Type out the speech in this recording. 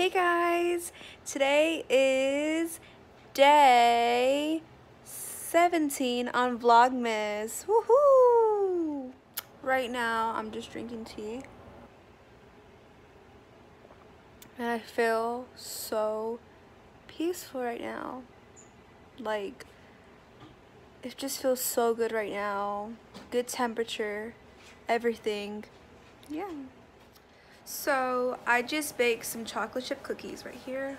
Hey guys, today is day 17 on Vlogmas. Woohoo! Right now, I'm just drinking tea. And I feel so peaceful right now. Like, it just feels so good right now. Good temperature, everything. Yeah. So I just baked some chocolate chip cookies right here.